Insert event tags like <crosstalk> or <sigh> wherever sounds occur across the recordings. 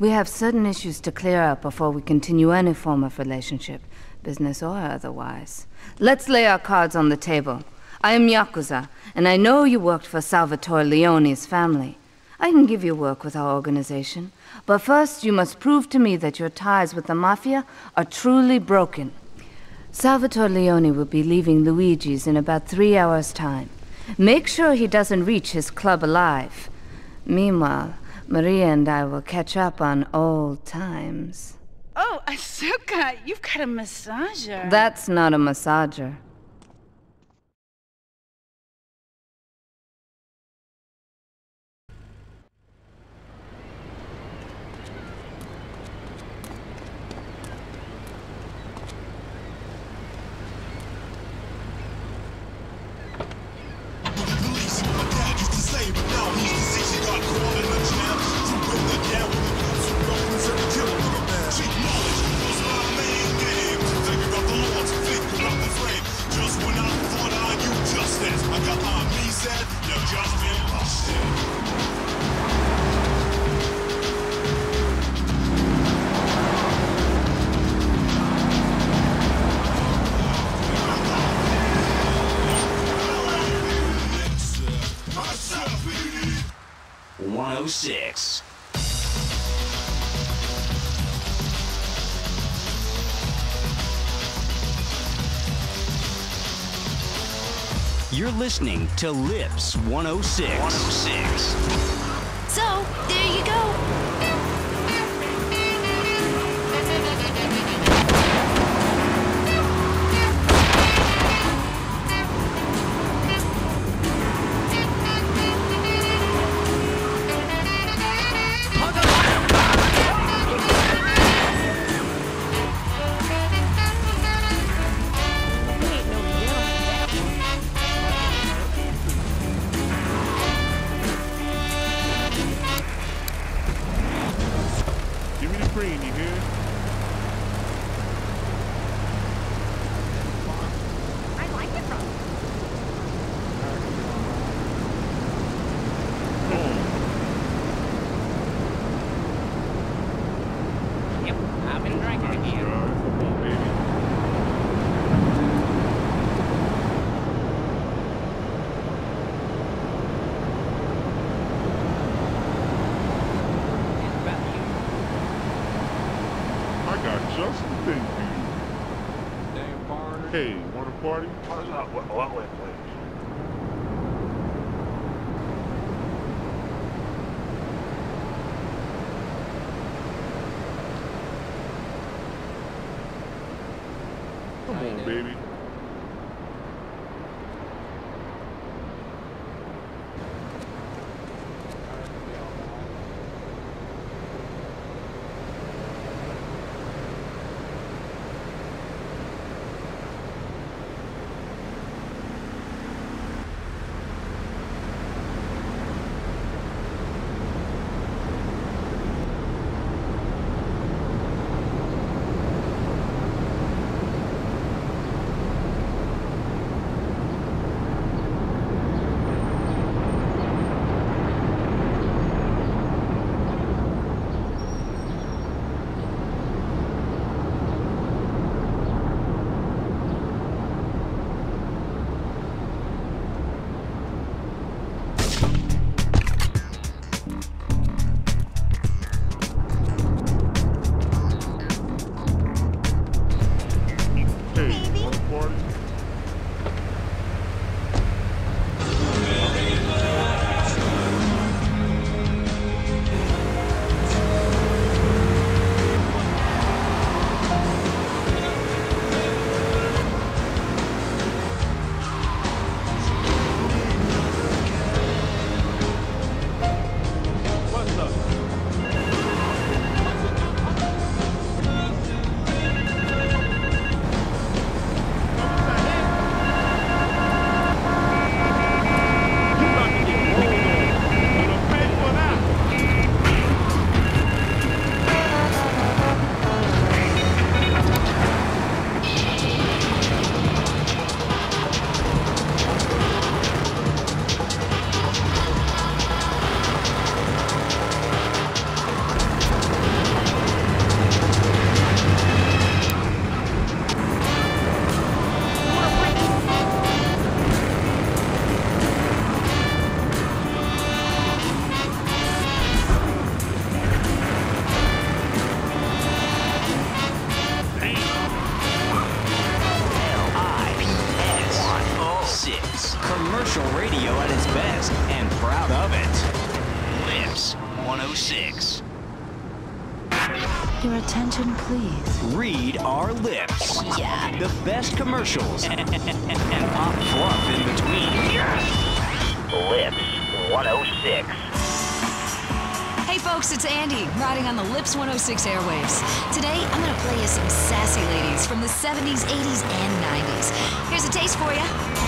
We have certain issues to clear up before we continue any form of relationship, business or otherwise. Let's lay our cards on the table. I am Yakuza, and I know you worked for Salvatore Leone's family. I can give you work with our organization, but first you must prove to me that your ties with the Mafia are truly broken. Salvatore Leone will be leaving Luigi's in about three hours' time. Make sure he doesn't reach his club alive. Meanwhile, Maria and I will catch up on old times. Oh, Asuka, you've got a massager. That's not a massager. You're listening to Lips 106. 106. So, there you go. Hey, wanna party? Why not? What, what, what. Attention, please. Read our lips. Yeah. The best commercials <laughs> and, pop fluff in between. Lips 106. Hey folks, it's Andy, riding on the Lips 106 airwaves. Today, I'm gonna play you some sassy ladies from the 70s, 80s, and 90s. Here's a taste for you.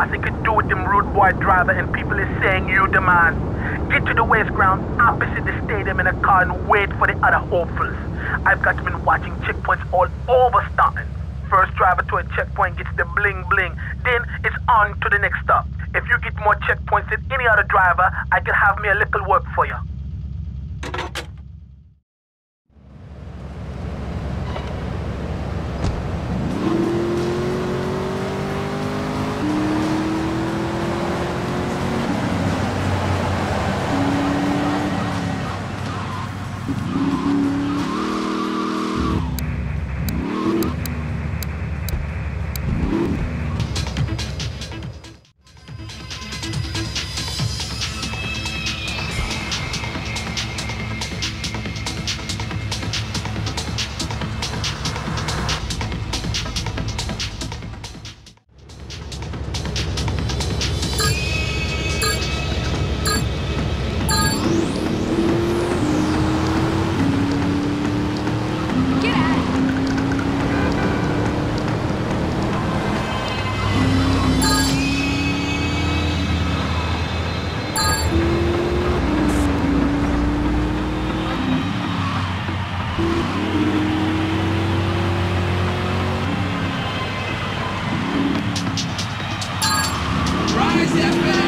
Yardie Posse could do with them rude boy driver and people is saying you the man. Get to the waste ground opposite the stadium in a car and wait for the other hopefuls. I've got been watching checkpoints all over Staunton. First driver to a checkpoint gets the bling bling. Then it's on to the next stop. If you get more checkpoints than any other driver, I can have me a little work for you. Esse é? a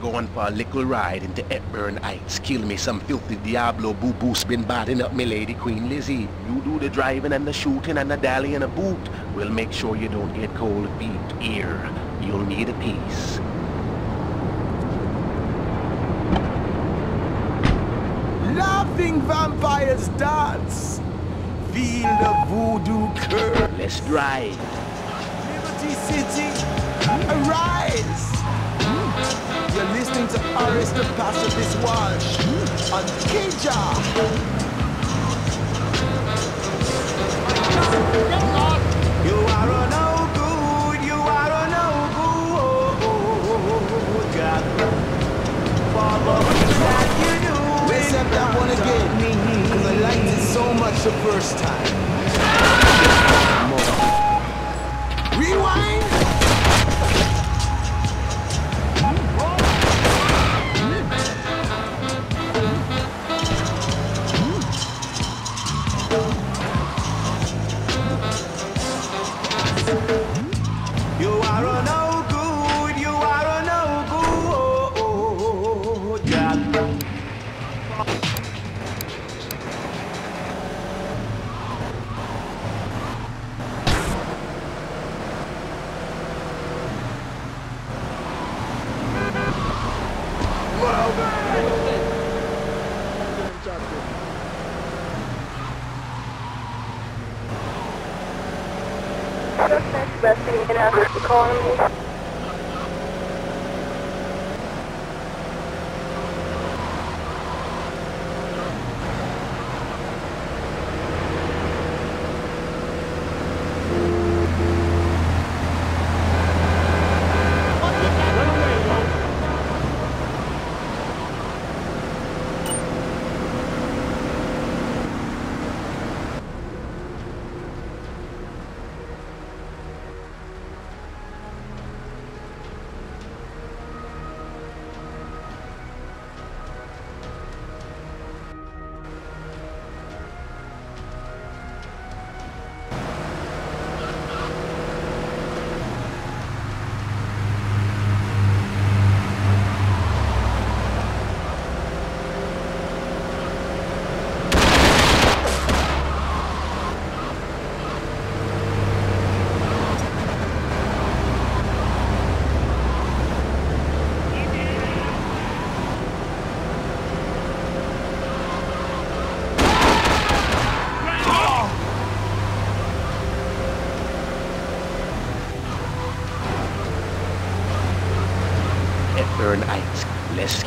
going for a little ride into Hepburn Heights. Kill me some filthy Diablo boo-boo's been batting up me lady Queen Lizzie. You do the driving and the shooting and the dally and a boot. We'll make sure you don't get cold feet here. You'll need a piece. Laughing vampires dance. Feel the voodoo curse. Let's drive. Liberty City, arise. To Aris the Pacifist Walsh on Kija. You are a no good, you are a no good. God. Follow that you do. Let's have that one again. Cause I liked it so much the first time.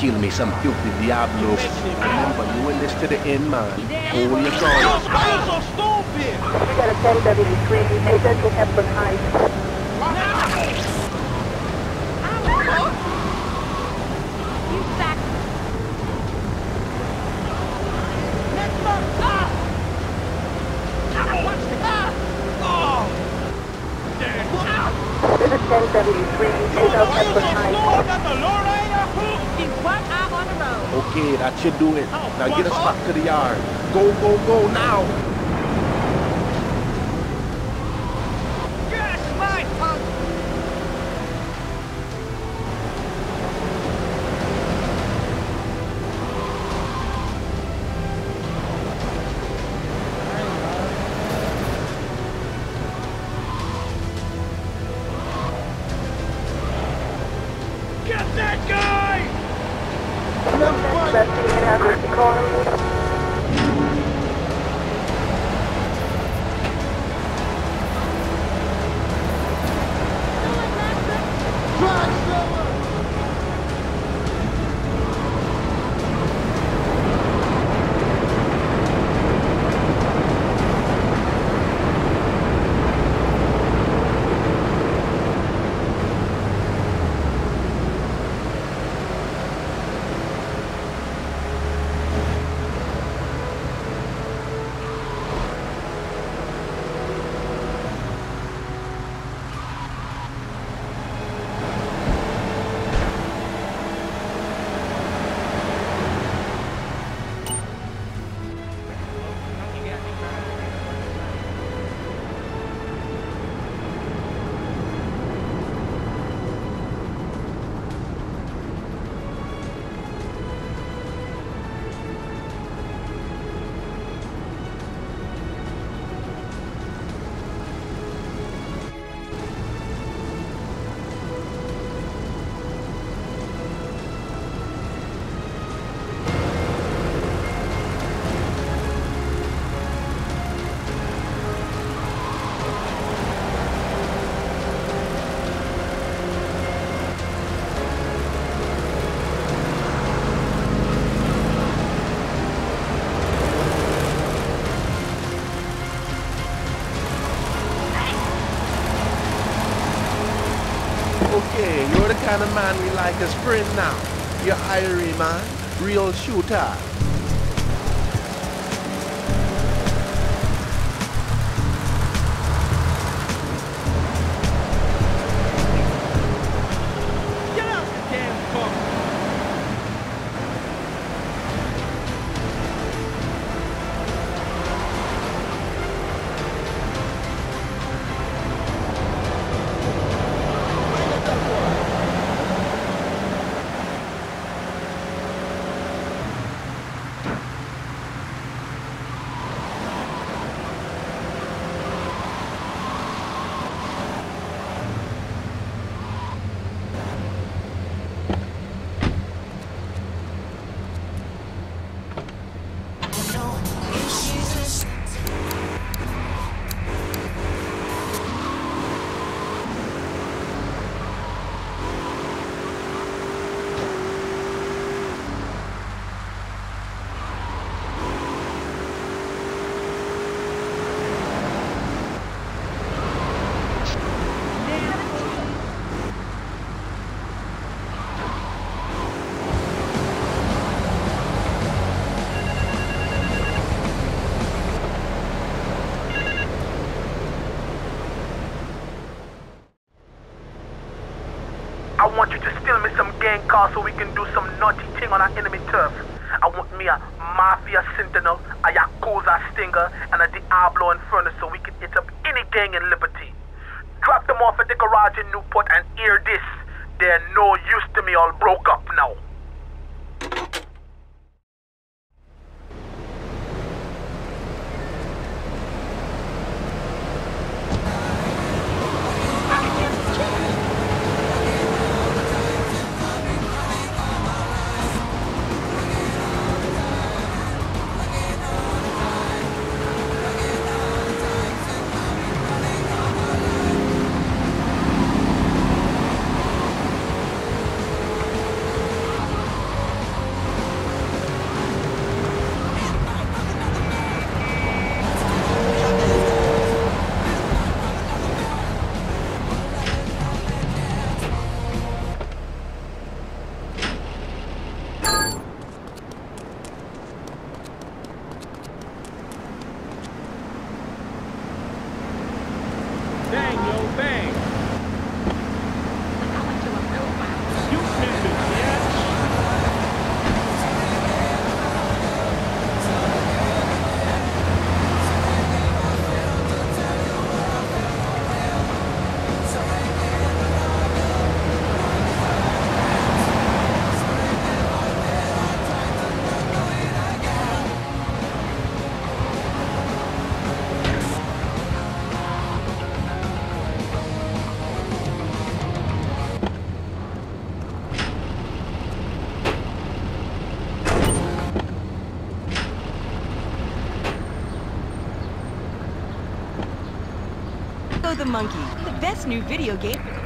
Kill me some filthy Diablo. Remember, you in this to the end, man. Hold your gun. We got a 10W3, headed to Hepburn Heights. This is 10W3, headed to Hepburn Heights. Okay, that should do it. Now get us back to the yard. Go, go, go now. Kind of man we like as friend now. You're man, real shooter. Cars so we can do some naughty thing on our enemy turf. I want me a Mafia Sentinel, a Yakuza Stinger, and a Diablo Inferno so we can hit up any gang in Liberty. Drop them off at the garage in Newport and hear this. They're no use to me, all broke up now. The Monkey, the best new video game.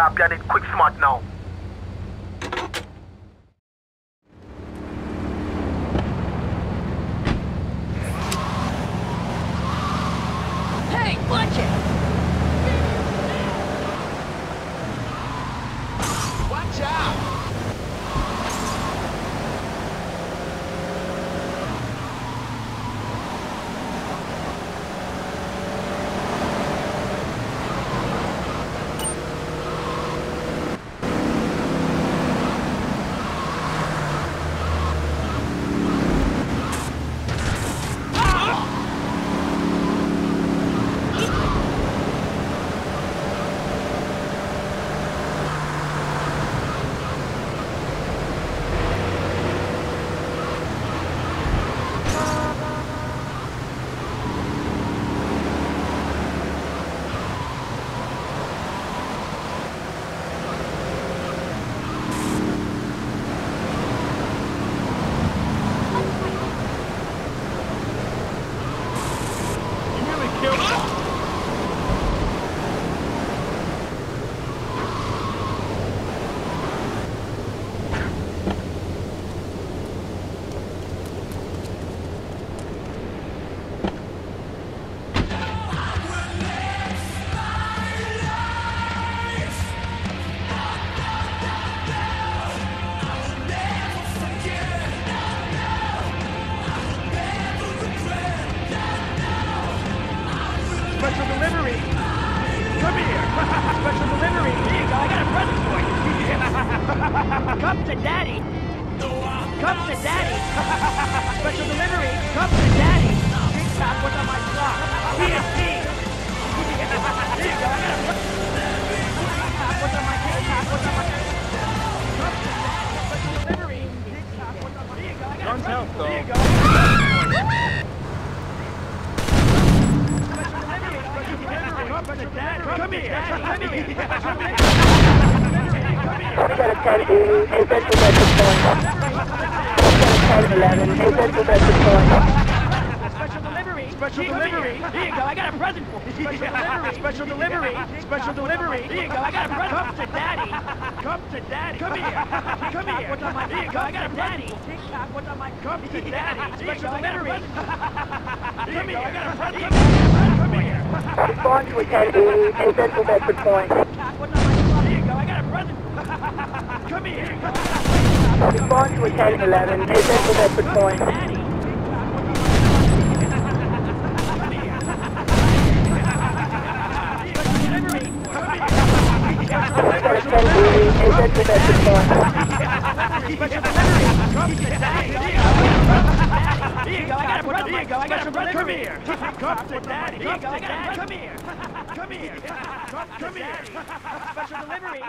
आपके आने Special delivery. Here you go. I got a present for you. Special delivery. Special delivery. Special delivery. Here you go. I got a present. Come to daddy. Come to daddy. Come here. Come here. What's on my? Here you go. I got a daddy. What's on my? Come to daddy. Special delivery. Come here. I got a present. Respond to attendee and central exit point. Respond to attend 11 and central exit point. Attendee central exit point. Here you go, I got a brother. here you go, I got a bread, come here. Come for daddy, here you go, I got a bread, come here. Come here, cup for daddy. Special delivery.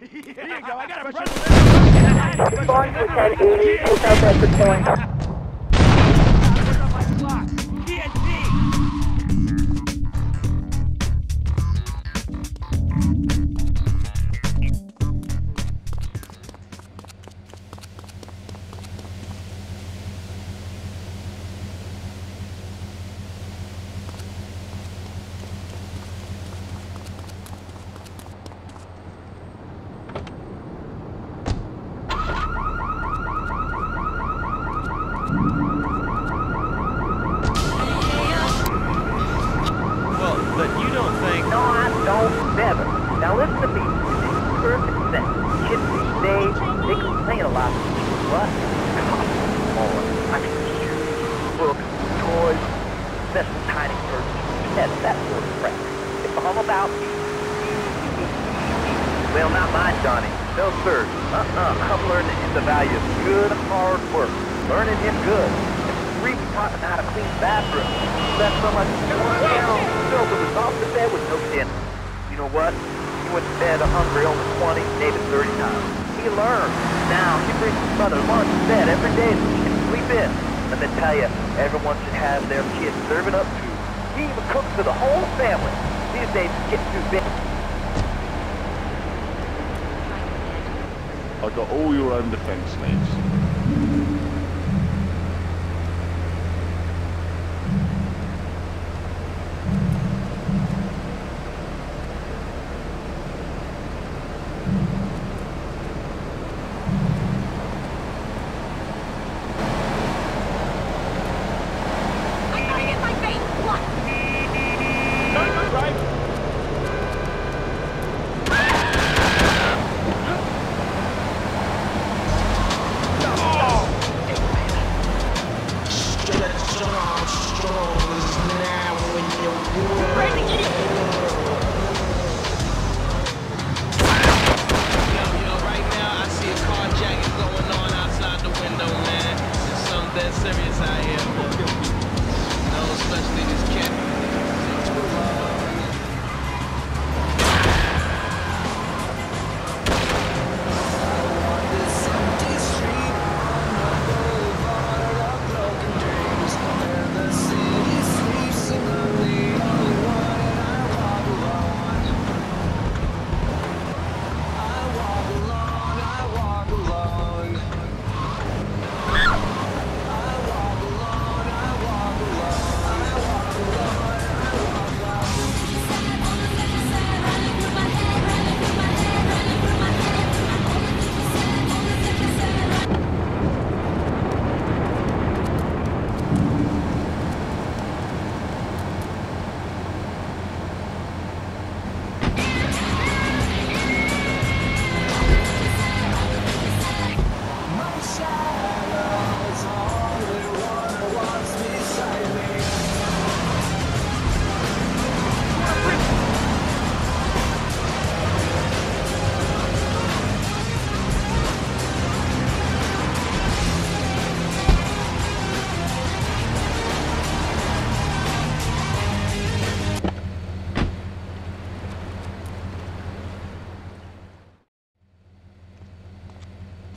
Here you go, I got a bread. Response to 1080, Southwest is twenty.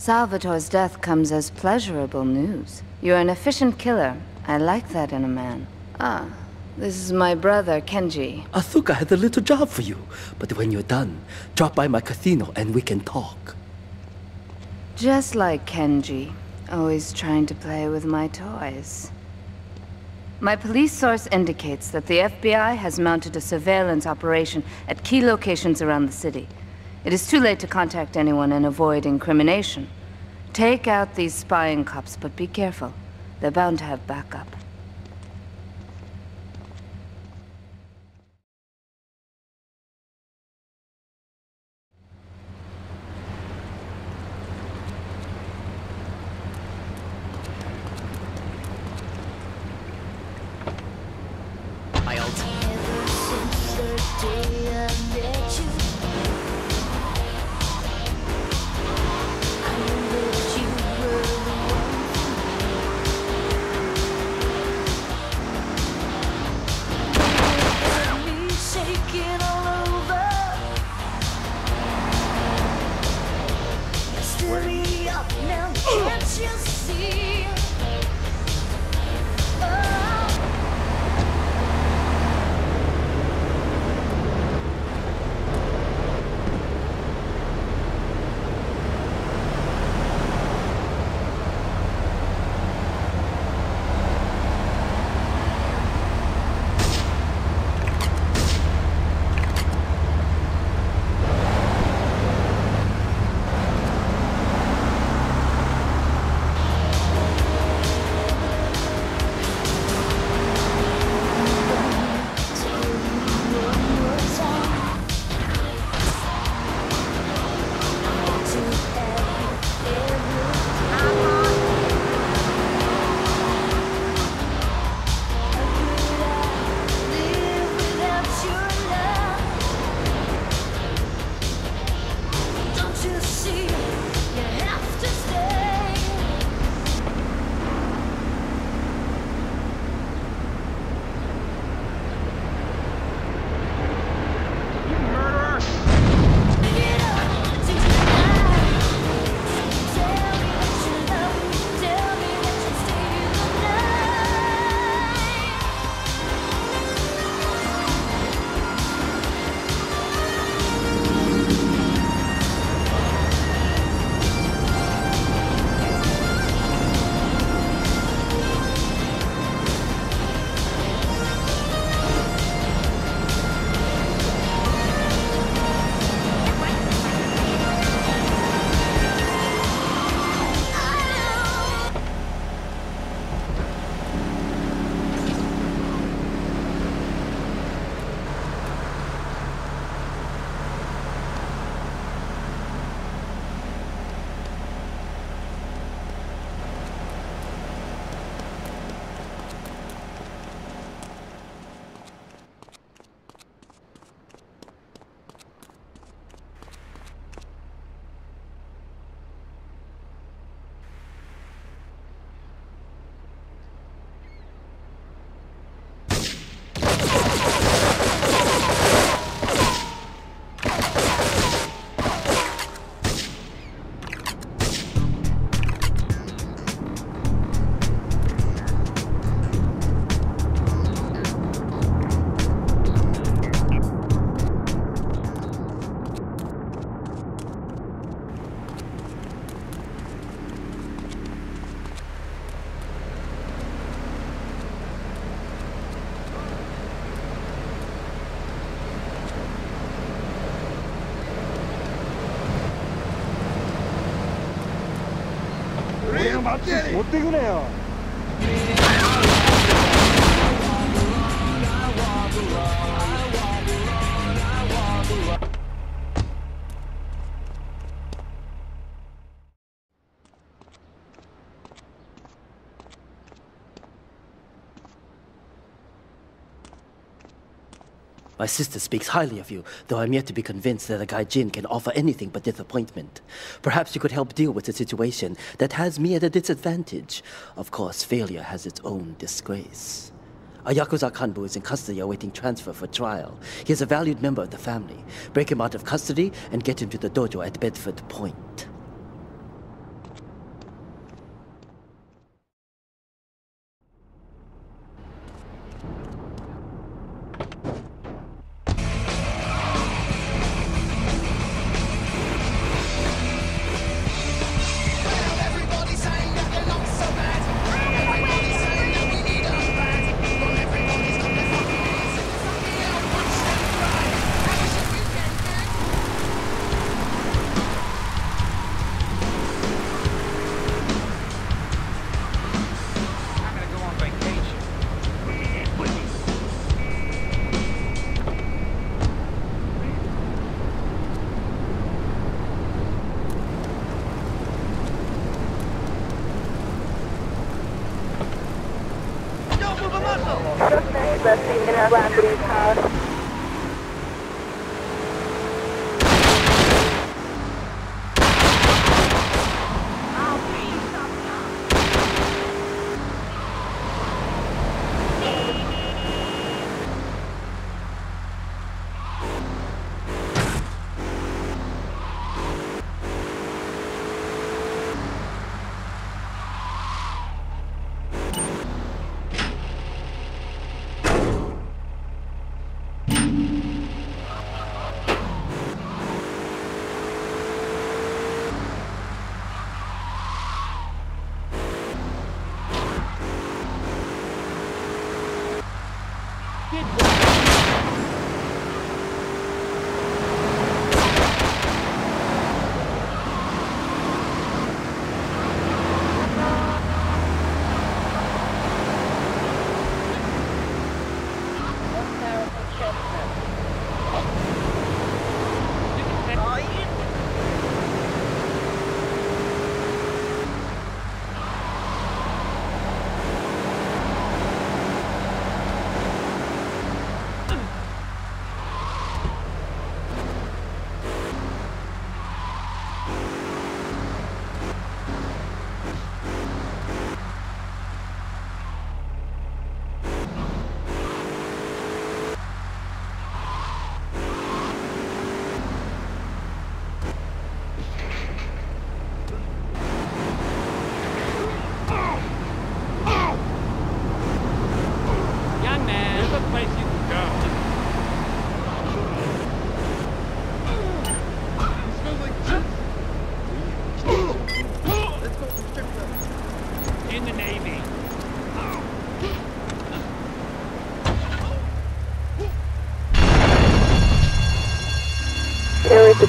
Salvatore's death comes as pleasurable news. You're an efficient killer. I like that in a man. Ah, this is my brother, Kenji. Asuka has a little job for you, but when you're done, drop by my casino and we can talk. Just like Kenji, always trying to play with my toys. My police source indicates that the FBI has mounted a surveillance operation at key locations around the city. It is too late to contact anyone and avoid incrimination. Take out these spying cops, but be careful. They're bound to have backup. 持ってくれよ。My sister speaks highly of you, though I'm yet to be convinced that a Gaijin can offer anything but disappointment. Perhaps you could help deal with a situation that has me at a disadvantage. Of course, failure has its own disgrace. A Yakuza Kanbu is in custody awaiting transfer for trial. He is a valued member of the family. Break him out of custody and get him to the dojo at Bedford Point.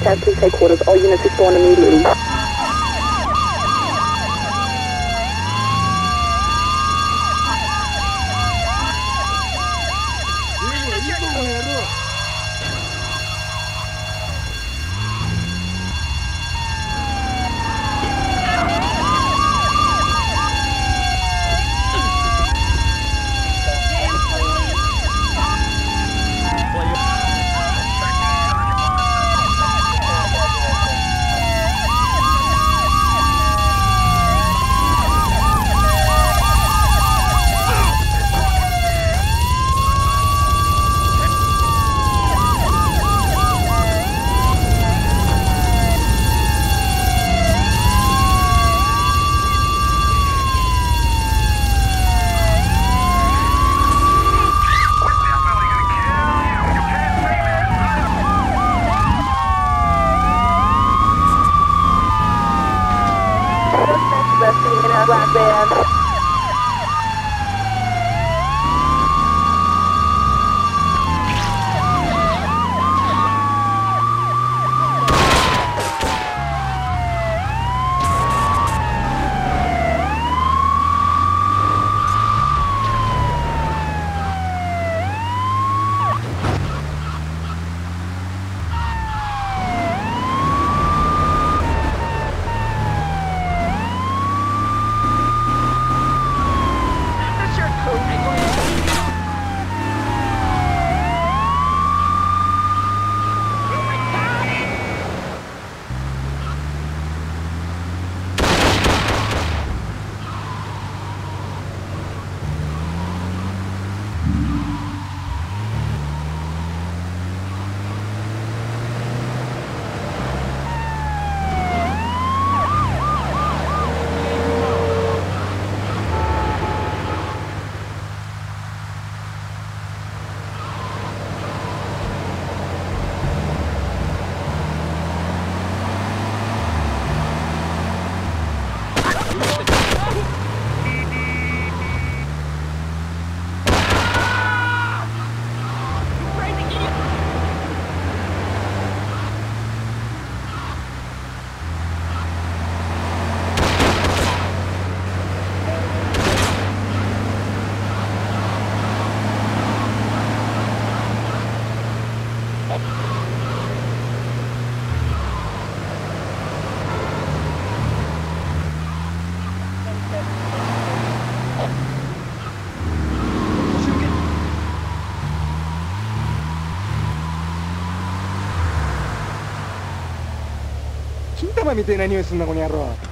Attack police headquarters. All units respond immediately. みてえな匂いすんなこの野郎。